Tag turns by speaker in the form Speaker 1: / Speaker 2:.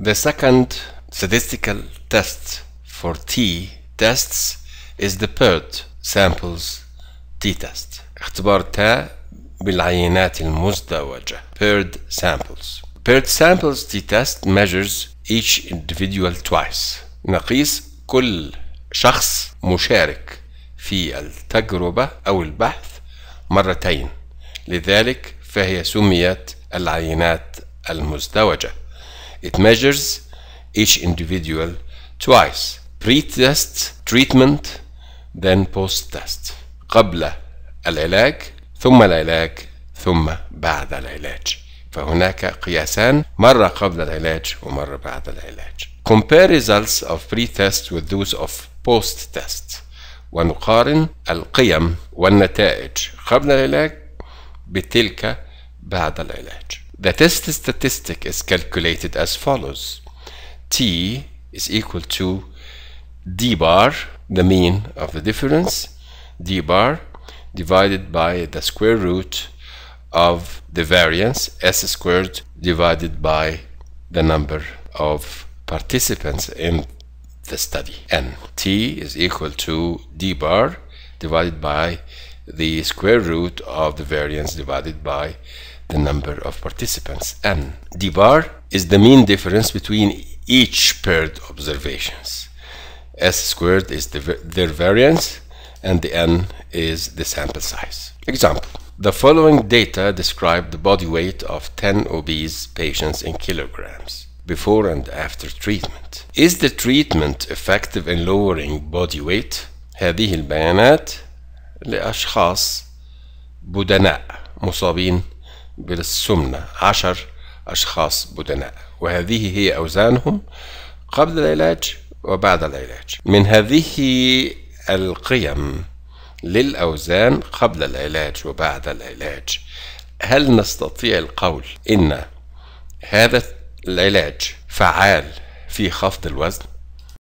Speaker 1: The second statistical test for T tests is the paired samples T test اختبار تا بالعينات المزدوجة paired samples paired samples T test measures each individual twice نقيس كل شخص مشارك في التجربة أو البحث مرتين لذلك فهي سميت العينات المزدوجة It measures each individual twice pre-test treatment then post-test. قبل العلاج ثم العلاج ثم بعد العلاج. فهناك قياسان مرة قبل العلاج ومرة بعد العلاج. Compare results of pre-test with those of post-test. ونقارن القيم والنتائج قبل العلاج بتلك بعد العلاج. The test statistic is calculated as follows. T is equal to D bar the mean of the difference. D bar divided by the square root of the variance. S squared divided by the number of participants in the study. N t is equal to d bar divided by the square root of the variance divided by the number of participants n d bar is the mean difference between each paired observations s squared is the, their variance and the n is the sample size example the following data describe the body weight of 10 obese patients in kilograms before and after treatment. Is the treatment effective in lowering body weight? هذه البيانات لأشخاص بدناء مصابين بالسمنة عشر أشخاص بدناء. وهذه هي أوزانهم قبل العلاج وبعد العلاج. من هذه القيم للأوزان قبل العلاج وبعد العلاج هل نستطيع القول إن هذا العلاج فعال في خفض الوزن؟